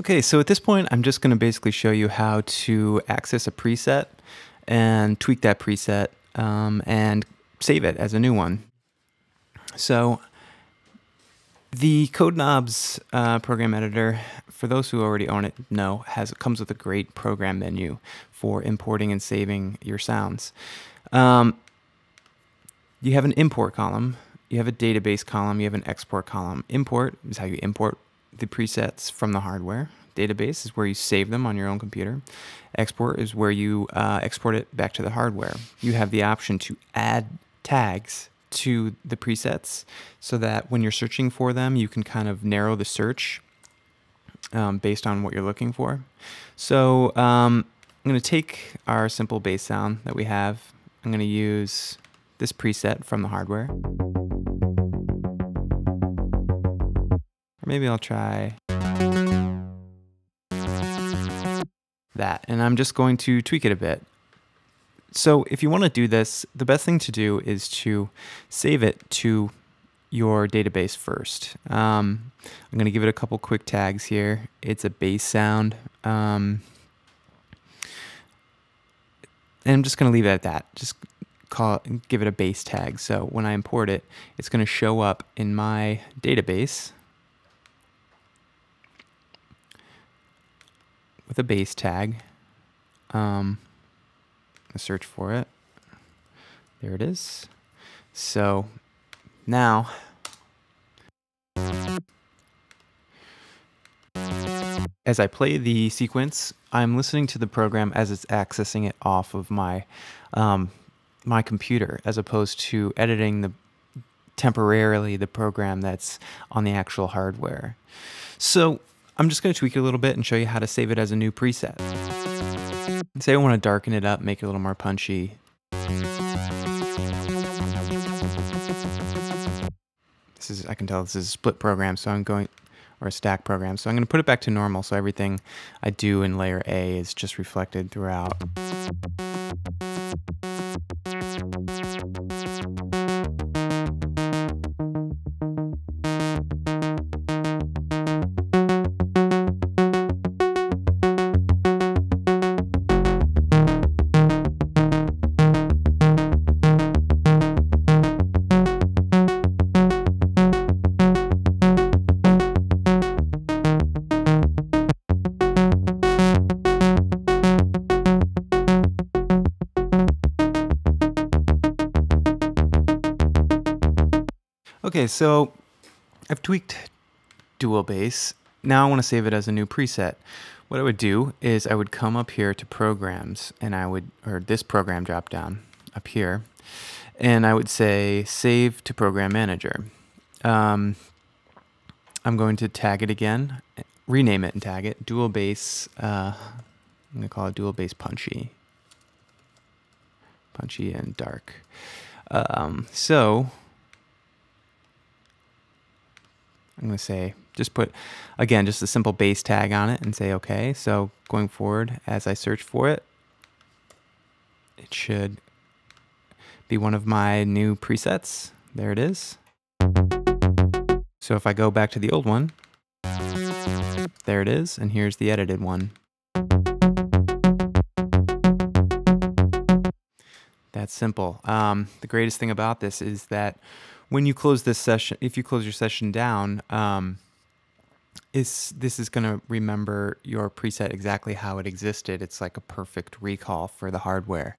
Okay, so at this point, I'm just going to basically show you how to access a preset and tweak that preset um, and save it as a new one. So the CodeKnobs uh, program editor, for those who already own it, know has comes with a great program menu for importing and saving your sounds. Um, you have an import column, you have a database column, you have an export column. Import is how you import the presets from the hardware. Database is where you save them on your own computer. Export is where you uh, export it back to the hardware. You have the option to add tags to the presets so that when you're searching for them, you can kind of narrow the search um, based on what you're looking for. So um, I'm going to take our simple bass sound that we have. I'm going to use this preset from the hardware. Or maybe I'll try that. And I'm just going to tweak it a bit. So if you want to do this, the best thing to do is to save it to your database first. Um, I'm going to give it a couple quick tags here. It's a bass sound. Um, and I'm just going to leave it at that. Just call it, give it a bass tag. So when I import it, it's going to show up in my database with a bass tag. Um, search for it. There it is. So now as I play the sequence, I'm listening to the program as it's accessing it off of my um, my computer, as opposed to editing the temporarily the program that's on the actual hardware. So I'm just going to tweak it a little bit and show you how to save it as a new preset. Say I want to darken it up, make it a little more punchy. This is, I can tell this is a split program, so I'm going, or a stack program. So I'm going to put it back to normal so everything I do in layer A is just reflected throughout. Okay, so I've tweaked dual bass. Now I want to save it as a new preset. What I would do is I would come up here to programs and I would, or this program drop down up here, and I would say save to program manager. Um, I'm going to tag it again, rename it and tag it, dual bass, uh, I'm to call it dual bass punchy. Punchy and dark. Um, so I'm going to say, just put, again, just a simple bass tag on it and say OK. So going forward, as I search for it, it should be one of my new presets. There it is. So if I go back to the old one, there it is, and here's the edited one. That's simple. Um, the greatest thing about this is that when you close this session, if you close your session down, um, is this is going to remember your preset exactly how it existed. It's like a perfect recall for the hardware.